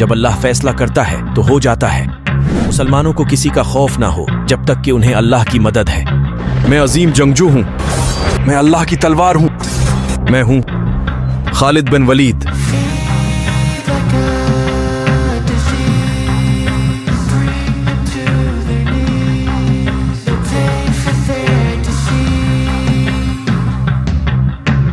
जब अल्लाह फैसला करता है तो हो जाता है। मुसलमानों को किसी का खौफ ना हो, जब तक कि उन्हें अल्लाह की मदद है। मैं अजीम जंगजू हूँ। मैं अल्लाह की तलवार हूँ। मैं हूँ खालिद बिन वलीद।